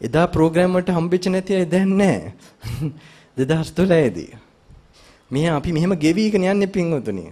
එදා ප්‍රෝග්‍රෑම් වලට හම්බෙච්ච නැති අය දැන් නැහැ. 2012 දී. මේ අපි මෙහෙම ගෙවිගෙන යන්නේ පින්වතුනි.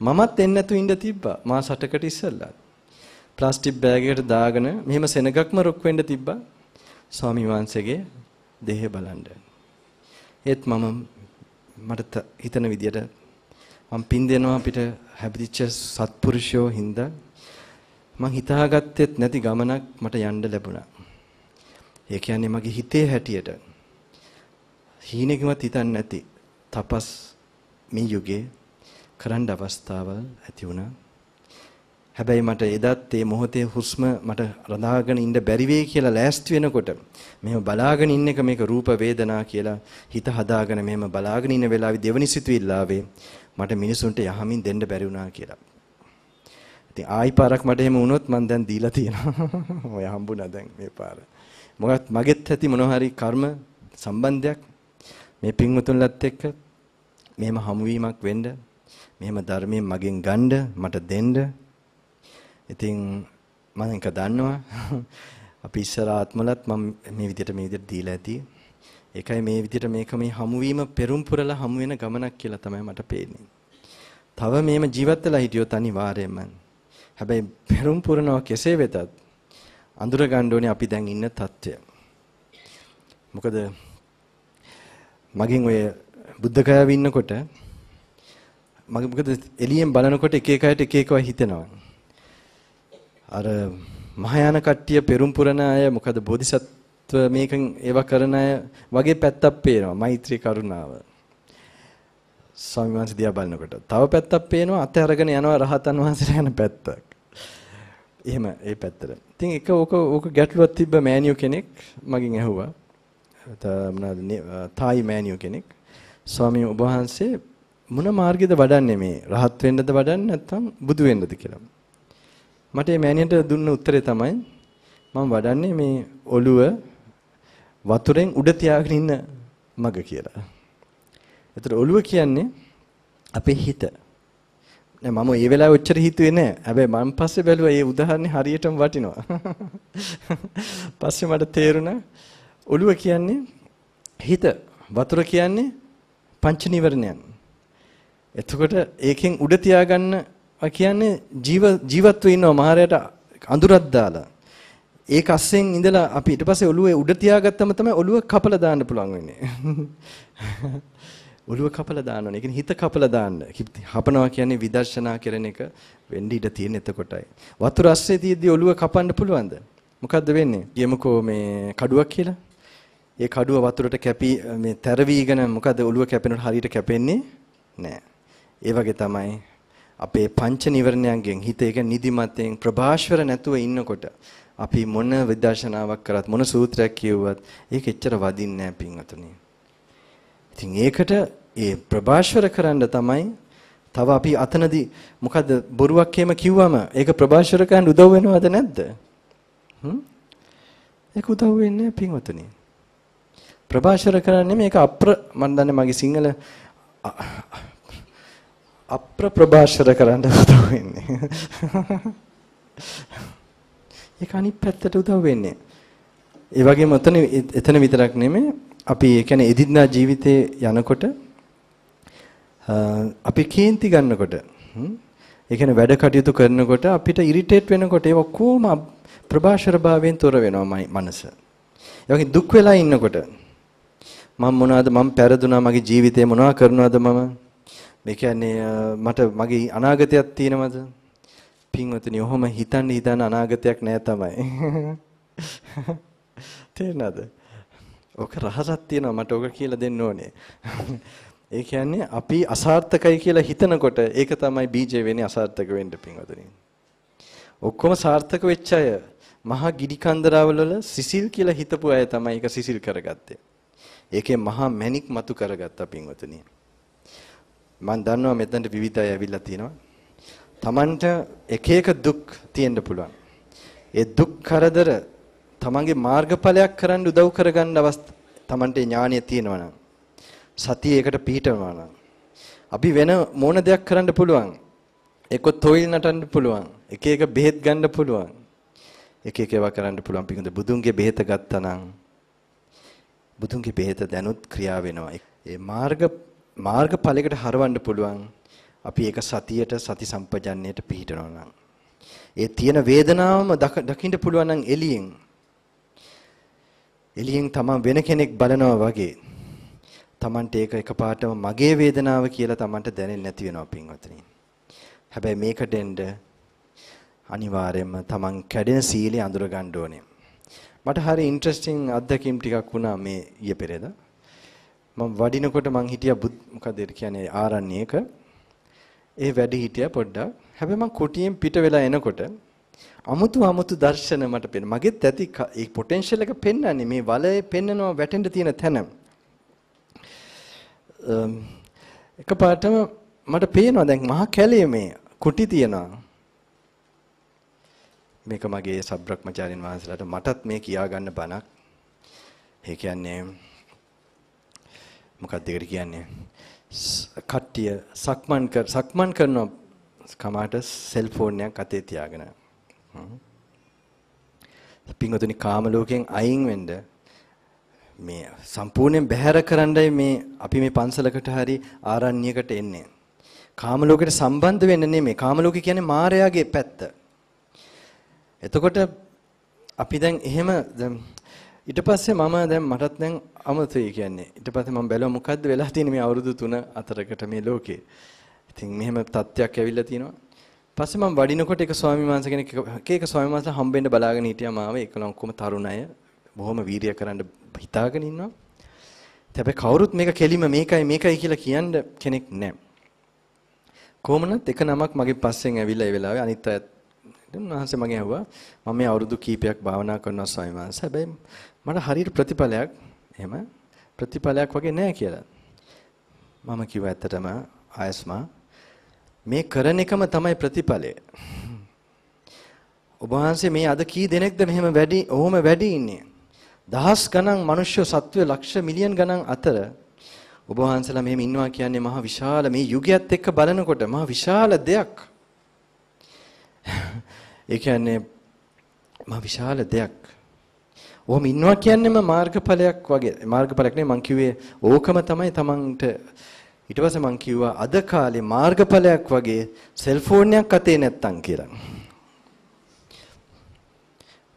මමත් එන්න නැතු ඉඳ තිබ්බා. මාස 8කට ඉස්සෙල්ලා. ප්ලාස්ටික් බෑග් එකට දාගෙන මෙහෙම සෙනගක්ම රොක් වෙන්න තිබ්බා. ස්වාමි වහන්සේගේ දෙහි බලන්න. ඒත් මම මට හිතන විදියට මම පින් දෙනවා අපිට හැබිච්ච සත්පුරුෂයෝ හින්දා මං හිතාගත්තෙත් නැති ගමනක් මට යන්න ලැබුණා. ඒ කියන්නේ මගේ හිතේ හැටියට හීනෙකවත් හිතන්නේ නැති තපස් මේ යුගයේ කරන්න අවස්ථාවල් ඇති වුණා. හැබැයි මට එදත් මේ මොහොතේ හුස්ම මට රඳාගෙන ඉන්න බැරි වෙයි කියලා ලෑස්ති වෙනකොට මෙහෙම බලාගෙන ඉන්න එක මේක රූප වේදනා කියලා හිත හදාගෙන මෙහෙම බලාගෙන ඉන්න වෙලාවේ දෙවනි සිතුවිල්ල ආවේ මට මිනිසුන්ට යහමින් දෙන්න බැරි වුණා කියලා. ඉතින් ආයි පාරක් මට එහෙම වුණොත් මම දැන් දීලා තියෙනවා. ඔය හම්බුණා දැන් මේ පාර. මොකද මගෙත් ඇති මොනවා හරි කර්ම සම්බන්ධයක් මේ පින්වතුන්ලත් එක්ක මෙහෙම හමුවීමක් වෙන්න මෙහෙම ධර්මයෙන් මගෙන් ගන්න මට දෙන්න. ඉතින් මම එක දන්නවා. අපි ඉස්සර ආත්මලත් මම මේ විදිහට මේ විදිහට දීලා ඇති. ඒකයි මේ විදිහට මේක මේ හමුවීම පෙරම් පුරලා හමු වෙන ගමනක් කියලා තමයි මට පේන්නේ. තව මේම ජීවත් වෙලා හිටියොත් අනිවාර්යයෙන්ම. හැබැයි පෙරම් පුරනවා කෙසේ වෙතත් අඳුර ගන්න ඕනේ අපි දැන් ඉන්න තත්ත්වය. මොකද මගෙන් ඔය බුද්ධ කයාව ඉන්නකොට මගේ මොකද එළියෙන් බලනකොට එක එක අයට එක එකව හිතෙනවා. අර මහායාන කට්ටිය පෙරම් පුරන අය මොකද බෝධිසත්ව මේකෙන් ඒවා කරන අය වගේ පැත්තක් පේනවා. මෛත්‍රී කරුණාව. ස්වාමීන් වහන්සේ දිහා බලනකොට. තව පැත්තක් පේනවා අත අරගෙන යනවා රහතන් වහන්සේලා යන පැත්තක්. එහෙම ඒ පැත්තට. ඉතින් එක ඕක ඕක ගැටලුවක් තිබ්බ මෑනියෝ කෙනෙක් මගෙන් ඇහුවා. මොනවාද තායි මෑනියෝ කෙනෙක්. ස්වාමීන් ඔබ වහන්සේ මොන මාර්ගෙද වඩන්නේ මේ රහත් වෙන්නද වඩන්නේ නැත්නම් බුදු වෙන්නද කියලා. මට මේ මෑනියට දුන්න උත්තරේ තමයි මම වඩන්නේ මේ ඔළුව වතුරෙන් උඩ තියාගෙන ඉන්න මග කියලා. ඒතර ඔළුව කියන්නේ අපේ හිත. නෑ මම ඒ වෙලාවේ ඔච්චර හිතුවේ නෑ. හැබැයි මම පස්සේ බැලුවා මේ උදාහරණේ හරියටම වටිනවා. පස්සේ මට තේරුණා ඔළුව කියන්නේ හිත. වතුර කියන්නේ පංච නිවරණයන්. එතකොට ඒකෙන් උඩ තියාගන්න කියන්නේ ජීව ජීවත්ව ඉන්නවා මහරයට අඳුරක් දාලා. ඒක අස්සෙන් ඉඳලා අපි ඊට පස්සේ ඔළුවේ උඩ තියාගත්තම තමයි ඔළුව කපලා දාන්න පුළුවන් වෙන්නේ. ඔළුව කපලා දාන්න ඕනේ. ඒ කියන්නේ හිත කපලා දාන්න. හපනවා කියන්නේ විදර්ශනා කරන එක වෙන්න ඉඩ තියෙන එතකොටයි. වතුර අස්සේ තියෙද්දි ඔළුව කපන්න පුළුවන්ද? මොකද්ද වෙන්නේ? කියමුකෝ මේ කඩුවක් කියලා. ඒ කඩුව වතුරට කැපි මේ තැරවිගෙන මොකද ඔළුව කැපෙනකොට හරියට කැපෙන්නේ නැහැ. ඒ වගේ තමයි අපේ පංච නිවරණයන්ගෙන් හිත එක නිදිමතෙන් ප්‍රභාෂවර නැතුව ඉන්නකොට අපි මොන විදර්ශනාවක් කරත් මොන සූත්‍රයක් කියුවත් ඒක එච්චර වදින්නේ නැහැ පින්වතුනි. ඉතින් ඒකට ඒ ප්‍රභාෂවර කරන්න තමයි තව අපි අතනදී මොකද බොරුවක් එහෙම කිව්වම ඒක ප්‍රභාෂවර කරන්න උදව් වෙනවද නැද්ද? හ්ම්? ඒක උදව් වෙන්නේ පින්වතුනි. ප්‍රභාෂර කරන්නේ මේක අප්‍ර මම දන්නේ මගේ සිංහල අප්‍ර ප්‍රභාෂර කරන්න උදව් වෙන්නේ. ඒක අනිත් පැත්තට උදව් වෙන්නේ. ඒ වගේම එතන එතන විතරක් නෙමෙයි අපි ඒ කියන්නේ එදිනදා ජීවිතේ යනකොට අපි කේන්ති ගන්නකොට ඒ කියන්නේ වැඩ කටයුතු කරනකොට අපිට ඉරිටේට් වෙනකොට ඒ ඔක්කොම ප්‍රභාෂර භාවයෙන් තොර වෙනවා මනස. ඒ වගේ දුක් වෙලා ඉන්නකොට මම මොනවද මම පෙරදුනා මගේ ජීවිතේ මොනවා කරනවද මම? මේ කියන්නේ මට මගේ අනාගතයක් තියෙනවද? පින්වතුනි ඔහොම හිතන්න හිතන්න අනාගතයක් නෑ තමයි. තේරෙනවද? ඔක රහසක් තියෙනවා මට ඔක කියලා දෙන්න ඕනේ ඒ කියන්නේ අපි අසාර්ථකයි කියලා හිතනකොට ඒක තමයි බීජය වෙන්නේ අසාර්ථක වෙන්න පින්වතුනි ඔක්කොම සාර්ථක වෙච්ච අය මහා ගිඩි කන්දරාවල සිසිල් කියලා හිතපු අය තමයි ඒක සිසිල් කරගත්තේ ඒකේ මහා මැණික් මතු කරගත්තා පින්වතුනි. මම දන්නවා මෙතනට විවිධ අය ඇවිල්ලා තිනවා. Tamanට එක එක දුක් තියෙන්න පුළුවන්. ඒ දුක් කරදර තමන්ගේ මාර්ගඵලයක් කරන්න උදව් කරගන්න අවස්ථ තමන්ට ඥානිය තියෙනවා නම් සතිය ඒකට පිහිටවනවා නම් අපි වෙන මොන දෙයක් කරන්න පුළුවන් එක්ක තොইল නටන්න පුළුවන් එක එක බෙහෙත් ගන්න පුළුවන් එක එක ඒවා කරන්න පුළුවන් පිඟුද බුදුන්ගේ බෙහෙත ගත්තා නම් බුදුන්ගේ බෙහෙත දැනුත් ක්‍රියා වෙනවා. ඒ මාර්ග මාර්ගඵලයකට හරවන්න පුළුවන්. අපි ඒක සතියට සති සම්පජන්ණයට පිහිටනවා නම්. ඒ තියෙන වේදනාවම දකින්න පුළුවන් නම් එළියෙන් එළියෙන් තමන් වෙන කෙනෙක් බලනවා වගේ තමන්ට ඒක එකපාරටම මගේ වේදනාව කියලා තමන්ට දැනෙන්නේ නැති වෙනවා පින්වත්නි. හැබැයි මේකට එන්න අනිවාර්යයෙන්ම තමන් කැඩෙන සීලය අඳුර ගන්න ඕනේ. මට හරි ඉන්ටරෙස්ටිං අත්දැකීම් ටිකක් වුණා මේ ඊයේ පෙරේද. මම වඩිනකොට මං හිටියා මොකද කියන්නේ ආරණ්‍යයක. ඒ වැඩ හිටියා පොඩ්ඩක්. හැබැයි මං කුටියෙන් පිට වෙලා එනකොට අමුතු අමුතු දර්ශන මට පේන. මගෙත් ඇති ඒ පොටෙන්ෂල් එක පෙන්වන්නේ මේ වලේ පෙන්නනවා වැටෙන්න තියෙන තැන. එකපාරටම මට පේනවා දැන් මහා කැලේ මේ කුටි තියනවා. මේක මගේ සබ්‍රක්‍මචාරින් වහන්සේලාට මටත් මේ කියා ගන්න බණක්. ඒ කියන්නේ මොකක්ද ඒකට කියන්නේ? කට්ටිය සක්මන් කර සක්මන් කරන කමාට සෙල්ෆෝන් එකක් අතේ තියාගෙන. පින්වතුනි කාම ලෝකයෙන් අයින් වෙන්න මේ සම්පූර්ණයෙන් බැහැර කරන්නයි මේ අපි මේ පන්සලකට හරි ආරණ්‍යයකට එන්නේ. කාම ලෝකෙට සම්බන්ධ වෙන්න නෙමෙයි. කාම ලෝකේ කියන්නේ මායාවේ පැත්ත. එතකොට අපි දැන් එහෙම ඊට පස්සේ මම දැන් මටත් දැන් අමතේ කියන්නේ. ඊට පස්සේ මම බැලුවා මොකද්ද වෙලා තියෙන්නේ මේ අවුරුදු 3 4කට මේ ලෝකේ. ඉතින් මෙහෙම තත්ත්වයක් ඇවිල්ලා තිනවා. පස්සේ මම වඩිනකොට එක ස්වාමීන් වහන්සේ කෙනෙක් එක එක ස්වාමීන් වහන්සේ හම්බෙන්න බලාගෙන හිටියා මාව. ඒකලම් ඔක්කොම තරුණ අය. බොහොම වීරිය කරන්න හිතාගෙන ඉන්නවා. හැබැයි කවුරුත් මේක කෙලිම මේකයි මේකයි කියලා කියන්න කෙනෙක් නැහැ. කොහොමනත් එක නමක් මගේ පස්සෙන් ඇවිල්ලා ඒ වෙලාවේ අනිත් අයත් උන්වහන්සේ මගෙන් ඇහුවා මම මේ අවුරුදු කීපයක් භාවනා කරනවා ස්වාමීන් වහන්සේ. හැබැයි මට හරියට ප්‍රතිඵලයක් එහෙම ප්‍රතිඵලයක් වගේ නැහැ කියලා. මම කිව්වා ඇත්තටම ආයස්මා මේ කරන එකම තමයි ප්‍රතිඵලය. ඔබ වහන්සේ මේ අද කී දෙනෙක්ද මෙහෙම වැඩි ඔහොම වැඩි ඉන්නේ? දහස් ගණන් මිනිස්සු සත්ව ලක්ෂ මිලියන් ගණන් අතර ඔබ වහන්සේලා මෙහෙම ඉන්නවා කියන්නේ මහා විශාල මේ යුගයත් එක්ක බලනකොට මහා විශාල දෙයක්. ඒ කියන්නේ මහා විශාල දෙයක්. ඔහොම ඉන්නවා කියන්නේම මාර්ගඵලයක් වගේ. මාර්ගඵලයක් නෙවෙයි මං කිව්වේ ඕකම තමයි Tamanට ඊට පස්සේ මං කිව්වා අද කාලේ මාර්ගඵලයක් වගේ සෙල්ෆෝන් එකක් අතේ නැත්තම් කියලා.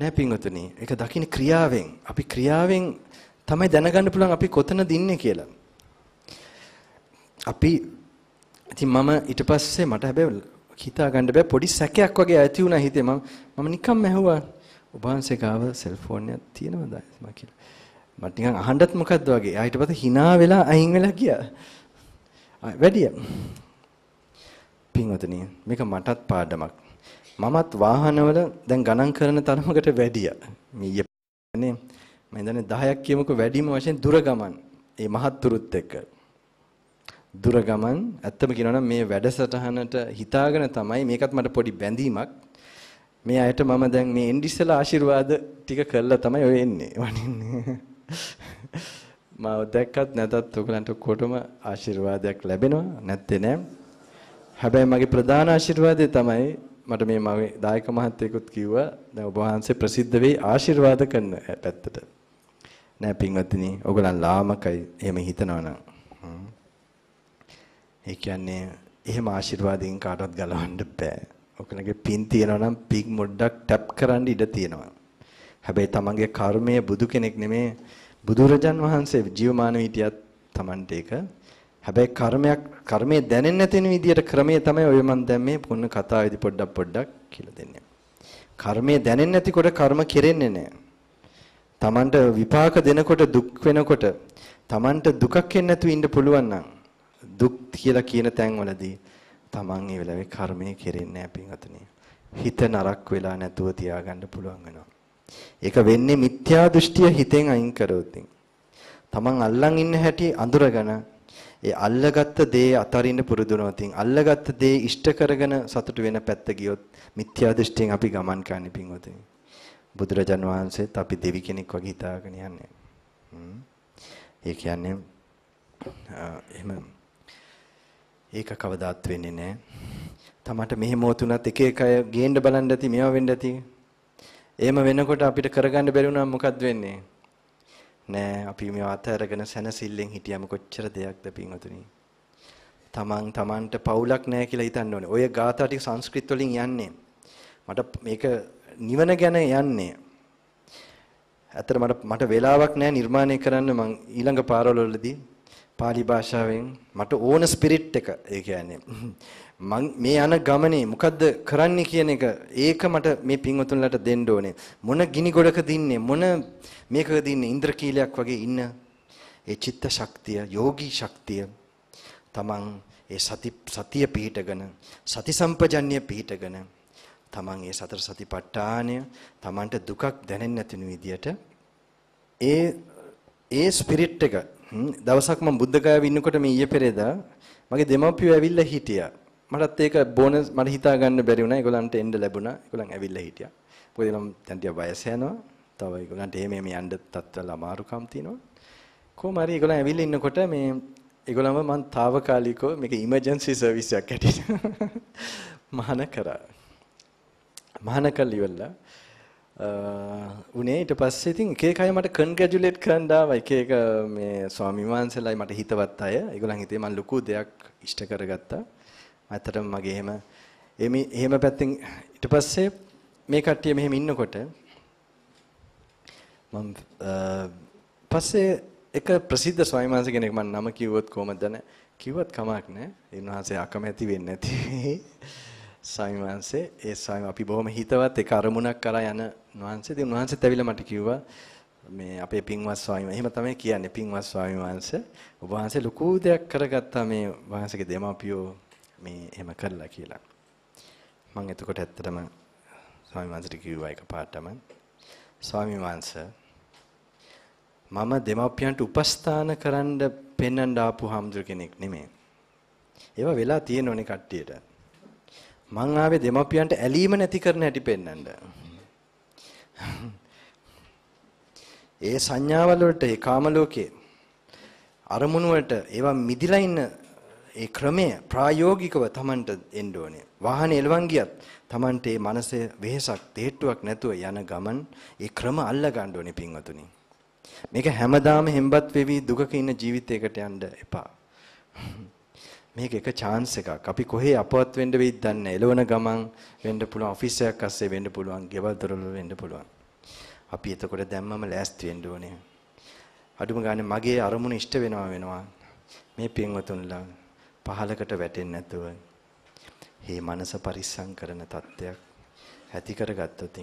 නෑ පින්වතුනි ඒක දකින්න ක්‍රියාවෙන් අපි ක්‍රියාවෙන් තමයි දැනගන්න පුළුවන් අපි කොතනද ඉන්නේ කියලා. අපි ඉතින් මම ඊට පස්සේ මට හැබැයි හිතා ගන්න බෑ පොඩි සැකයක් වගේ ඇති වුණා හිතේ මම මම නිකම්ම ඇහුවා ඔබ වහන්සේ ගාව සෙල්ෆෝන් එකක් තියෙනවද මම කියලා. මට නිකන් අහන්නත් මොකද්ද වගේ. ආ ඊට පස්සේ hina වෙලා අයින් වෙලා ගියා. වැඩිය. පින්වතුනි මේක මටත් පාඩමක්. මමත් වාහනවල දැන් ගණන් කරන තරමකට වැඩිය. මේ නේ මම දන්නේ 10ක් කියමුකෝ වැඩිම වශයෙන් දුර ගමන්. ඒ මහත්තුරුත් එක්ක. දුර ගමන් ඇත්තම කියනවනම් මේ වැඩසටහනට හිතාගෙන තමයි මේකත් මට පොඩි බැඳීමක්. මේ අයට මම දැන් මේ එන්ඩිස්සලා ආශිර්වාද ටික කළා තමයි ඔය එන්නේ. වනින්නේ. මාව දැක්කත් නැතත් ඔයගලන්ට කොටම ආශිර්වාදයක් ලැබෙනවා නැත්තේ නෑ. හැබැයි මගේ ප්‍රධාන ආශිර්වාදය තමයි මට මේ මගේ දායක මහත්තයෙකුත් කිව්වා දැන් ඔබ වහන්සේ ප්‍රසිද්ධ වෙයි ආශිර්වාද කරන පැත්තට. නෑ පින්වත්නි ඔයගලන් ලාමකයි එහෙම හිතනවනම්. ඒ කියන්නේ එහෙම ආශිර්වාදයෙන් කාටවත් ගලවන්න බෑ. ඔකලගේ පින් තියනවා නම් පින් මොඩක් ටැප් කරන්න ඉඩ තියෙනවා. හැබැයි තමන්ගේ කර්මය බුදු කෙනෙක් නෙමේ බුදුරජාන් වහන්සේ ජීවමානව හිටියත් Tamante එක හැබැයි කර්මයක් කර්මයේ දැනෙන්නේ නැතින විදියට ක්‍රමයේ තමයි ඔය මන් දැන් මේ පුන්න කතාවේදී පොඩ්ඩක් පොඩ්ඩක් කියලා දෙන්නේ. කර්මයේ දැනෙන්නේ නැතිකොට කර්ම කෙරෙන්නේ නැහැ. Tamanට විපාක දෙනකොට දුක් වෙනකොට Tamanට දුකක් එන්නේ නැතුව ඉන්න පුළුවන් නම් දුක් කියලා කියන තැන්වලදී Taman ඒ වෙලාවේ කර්මයේ කෙරෙන්නේ නැහැ පින්වතුනි. හිත නරක් වෙලා නැතුව තියාගන්න පුළුවන් වෙනවා. ඒක වෙන්නේ මිත්‍යා දෘෂ්ටිය හිතෙන් අයින් කරොත්. තමන් අල්ලන් ඉන්න හැටි අඳුරගෙන ඒ අල්ලගත්ත දේ අතරින්න පුරුදුනොතින් අල්ලගත්ත දේ ඉෂ්ට කරගෙන සතුට වෙන පැත්ත ගියොත් මිත්‍යා දෘෂ්ටියෙන් අපි ගමන් කරන්නේ පින්වතුනි. බුදුරජාන් වහන්සේත් අපි දෙවි කෙනෙක් වගේ හිතාගෙන යන්නේ. ඒ කියන්නේ එහෙම ඒක කවදාත් වෙන්නේ නැහැ. තමට මෙහෙම වතුනත් එක එක අය ගේන්න බලන්න ඇති මේවා වෙන්න ඇති එහෙම වෙනකොට අපිට කරගන්න බැරි වුණාම මොකද්ද වෙන්නේ? නෑ අපි මේව අතහැරගෙන සැනසෙල්ලෙන් හිටියම කොච්චර දෙයක්ද පින්වතුනි. තමන් තමන්ට පවුලක් නෑ කියලා හිතන්න ඕනේ. ඔය ગાථා ටික සංස්කෘත වලින් යන්නේ. මට මේක නිවන ගැන යන්නේ. ඇත්තට මට මට වෙලාවක් නෑ නිර්මාණය කරන්න මං ඊළඟ පාරවලදී pāli භාෂාවෙන් මට ඕන ස්පිරිට් එක ඒ කියන්නේ මං මේ යන ගමනේ මොකද්ද කරන්න කියන එක ඒක මට මේ පින්වතුන්ලට දෙන්න ඕනේ මොන ගිනි ගොඩක දින්නේ මොන මේකක දින්නේ ඉන්ද්‍රකීලයක් වගේ ඉන්න ඒ චිත්ත ශක්තිය යෝගී ශක්තිය තමන් ඒ සති සතිය පිහිටගෙන සති සම්පජන්‍ය පිහිටගෙන තමන් ඒ සතර සතිපට්ඨානය තමන්ට දුකක් දැනෙන්නේ නැතින විදියට ඒ ඒ ස්පිරිට් එක දවසක් මම බුද්ධ ගයාව ඉන්නකොට මේ ඊයේ පෙරේදා මගේ දෙමව්පියෝ ඇවිල්ලා හිටියා. මටත් ඒක බෝනස් මට හිතා ගන්න බැරි වුණා. ඒගොල්ලන්ට එන්න ලැබුණා. ඒගොල්ලන් ඇවිල්ලා හිටියා. මොකද නම් දැන් ටික වයස යනවා. තව ඒගොල්ලන්ට එහෙම එහෙම යන්න තත්ත්වල අමාරුකම් තියෙනවා. කොහොම හරි ඒගොල්ලන් ඇවිල්ලා ඉන්නකොට මේ ඒගොල්ලන්ව මම తాවකාලිකව මේක ඉමර්ජන්සි සර්විස් එකක් ඇටියට මහාන කරා. මහාන කල් ඉවරලා උනේ ඊට පස්සේ ඉතින් එක එක අය මට කන්ග්‍රැචුලේට් කරන්න ආවා එක එක මේ ස්වාමි වහන්සේලායි මට හිතවත් අය. ඒගොල්ලන් හිතේ මම ලොකු දෙයක් ඉෂ්ට කරගත්තා. ඇත්තටම මගේ එහෙම එමි එහෙම පැත්තෙන් ඊට පස්සේ මේ කට්ටිය මෙහෙම ඉන්නකොට මම පස්සේ එක ප්‍රසිද්ධ ස්වාමි වහන්සේ කෙනෙක් මම නම කිව්වොත් කොහමද නැ කිව්වත් කමක් නැහැ. ඒ උන්වහන්සේ අකමැති වෙන්නේ නැති. ස්වාමි වහන්සේ ඒ ස්වාමි අපි බොහොම හිතවත් එක අරමුණක් කරා යන වහන්සේ ඉතින් උන්වහන්සේත් ඇවිල්ලා මට කිව්වා මේ අපේ පින්වත් ස්වාමීන් එහෙම තමයි කියන්නේ පින්වත් ස්වාමීන් වහන්සේ ඔබ වහන්සේ ලොකු දෙයක් කරගත්තා මේ වහන්සේගේ දෙමාපියෝ මේ එහෙම කළා කියලා. මම එතකොට ඇත්තටම ස්වාමීන් වහන්සේට කිව්වා එක පාටම ස්වාමීන් වහන්සේ මම දෙමාපියන්ට උපස්ථාන කරන්න පෙන්වන්න ආපු හාමුදුර කෙනෙක් නෙමෙයි. ඒවා වෙලා තියෙනෝනේ කට්ටියට. මං ආවේ දෙමාපියන්ට ඇලීම නැති කරන හැටි පෙන්වන්න. ඒ සංඥාවල වලට ඒ කාම ලෝකේ අරමුණු වලට ඒවා මිදිලා ඉන්න ඒ ක්‍රමය ප්‍රායෝගිකව Tamanට එන්න ඕනේ. වාහනේ එලවන් ගියත් Tamanට මේ මනසේ වෙහසක් තේට්ටුවක් නැතුව යන ගමන් ඒ ක්‍රම අල්ල ගන්න ඕනේ පින්වතුනි. මේක හැමදාම හෙම්බත් වෙවි දුකක ඉන්න ජීවිතයකට යන්න එපා. මේක එක chance එකක්. අපි කොහේ අපවත් වෙන්න වෙයිද දන්නේ නැහැ. එළවන ගමන් වෙන්න පුළුවන් ඔෆිස් එකක් අස්සේ වෙන්න පුළුවන්, ගෙවල් දොරවල් වෙන්න පුළුවන්. අපි එතකොට දැම්මම ලෑස්ති වෙන්න ඕනේ. අඩුම ගානේ මගේ අරමුණ ඉෂ්ට වෙනවා වෙනවා. මේ පින්වතුන්ලා පහලකට වැටෙන්නේ නැතුව මේ මනස පරිස්සම් කරන තත්ත්වයක් ඇති කරගත්තොත්